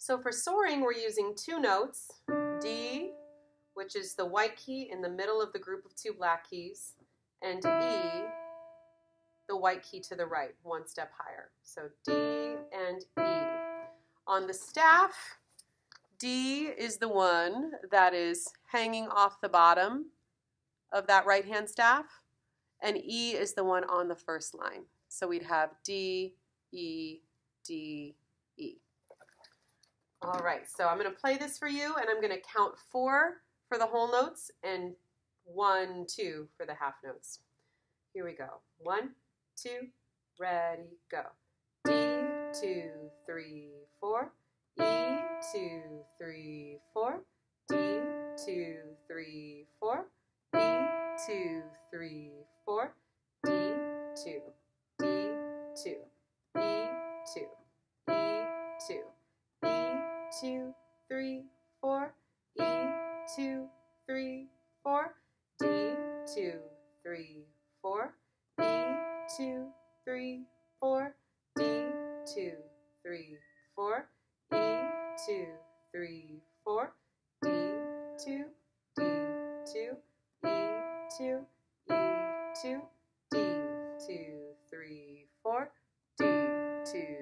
So for soaring, we're using two notes, D, which is the white key in the middle of the group of two black keys, and E, the white key to the right, one step higher. So D and E. On the staff, D is the one that is hanging off the bottom of that right hand staff, and E is the one on the first line. So we'd have D, E, D. All right, so I'm going to play this for you, and I'm going to count four for the whole notes and one, two for the half notes. Here we go. One, two, ready, go. D, two, three, four. E, two, three, four. D, two, three, four. E, two, three, four. D, two, D, two, E, two, two, three, four. E, two, three, four. D, two, three, four. E, two, three, four. D, two, three, four. E, two, three, four. D, two, D, two, E, two, E, two, D, two, three, four. D, two,